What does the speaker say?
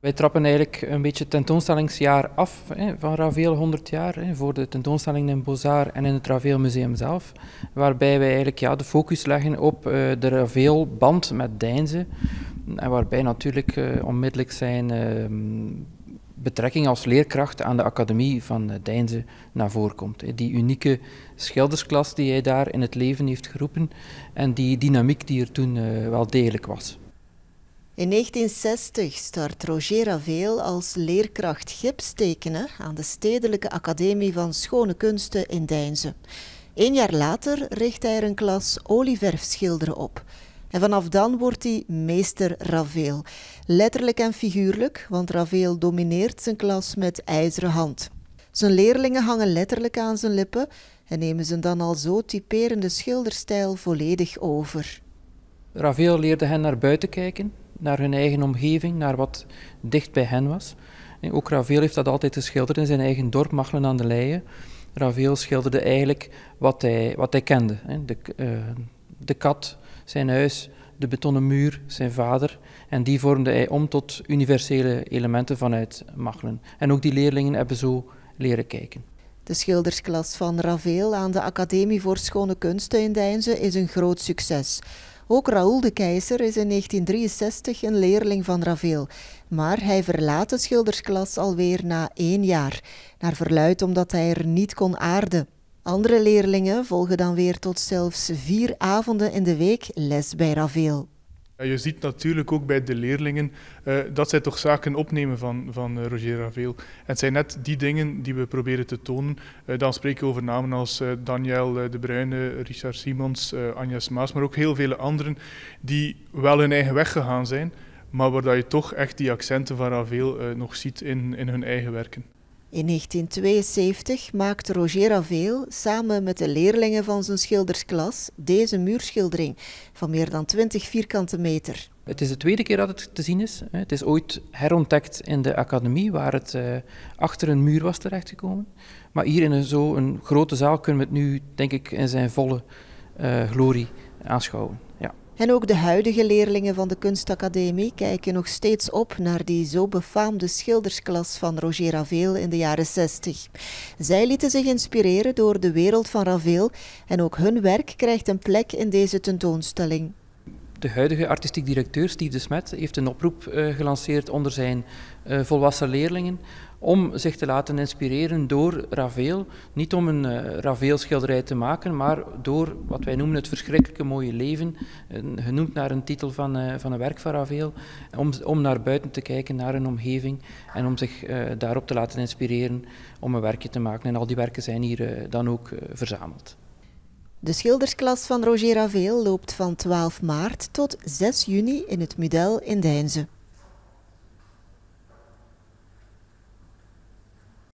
Wij trappen eigenlijk een beetje het tentoonstellingsjaar af hè, van Ravel 100 jaar hè, voor de tentoonstelling in Bozar en in het Ravel Museum zelf. Waarbij wij eigenlijk ja, de focus leggen op uh, de Ravel-band met Deinze. En waarbij natuurlijk uh, onmiddellijk zijn uh, betrekking als leerkracht aan de Academie van Deinze naar voren komt. Die unieke schildersklas die hij daar in het leven heeft geroepen en die dynamiek die er toen wel degelijk was. In 1960 start Roger Ravel als leerkracht gipstekenen aan de Stedelijke Academie van Schone Kunsten in Deinze. Een jaar later richt hij er een klas olieverfschilderen op. En vanaf dan wordt hij meester Ravel. Letterlijk en figuurlijk, want Ravel domineert zijn klas met ijzeren hand. Zijn leerlingen hangen letterlijk aan zijn lippen en nemen zijn dan al zo typerende schilderstijl volledig over. Ravel leerde hen naar buiten kijken, naar hun eigen omgeving, naar wat dicht bij hen was. En ook Ravel heeft dat altijd geschilderd in zijn eigen dorp, Machelen aan de Leie. Ravel schilderde eigenlijk wat hij, wat hij kende. De, uh, de kat, zijn huis, de betonnen muur, zijn vader. En die vormde hij om tot universele elementen vanuit Machelen. En ook die leerlingen hebben zo leren kijken. De schildersklas van Ravel aan de Academie voor Schone Kunsten in Deinze is een groot succes. Ook Raoul de Keizer is in 1963 een leerling van Ravel, maar hij verlaat de schildersklas alweer na één jaar, naar verluid omdat hij er niet kon aarden. Andere leerlingen volgen dan weer tot zelfs vier avonden in de week les bij Ravel. Je ziet natuurlijk ook bij de leerlingen uh, dat zij toch zaken opnemen van, van uh, Roger Ravel. En het zijn net die dingen die we proberen te tonen. Uh, dan spreken we over namen als Daniel de Bruyne, Richard Simons, Agnes Maas, maar ook heel vele anderen die wel hun eigen weg gegaan zijn, maar waar je toch echt die accenten van Ravel nog ziet in, in hun eigen werken. In 1972 maakte Roger Ravel samen met de leerlingen van zijn schildersklas deze muurschildering van meer dan 20 vierkante meter. Het is de tweede keer dat het te zien is. Het is ooit herontdekt in de academie, waar het uh, achter een muur was terechtgekomen. Maar hier in zo'n grote zaal kunnen we het nu, denk ik, in zijn volle uh, glorie aanschouwen. En ook de huidige leerlingen van de Kunstacademie kijken nog steeds op naar die zo befaamde schildersklas van Roger Ravel in de jaren 60. Zij lieten zich inspireren door de wereld van Ravel en ook hun werk krijgt een plek in deze tentoonstelling. De huidige artistiek directeur Steve de Smet heeft een oproep uh, gelanceerd onder zijn uh, volwassen leerlingen om zich te laten inspireren door Ravel. Niet om een uh, Ravel-schilderij te maken, maar door wat wij noemen het verschrikkelijke mooie leven, genoemd naar een titel van, van een werk van Ravel, om, om naar buiten te kijken, naar een omgeving en om zich daarop te laten inspireren om een werkje te maken. En al die werken zijn hier dan ook verzameld. De schildersklas van Roger Ravel loopt van 12 maart tot 6 juni in het Mudel in Deinze.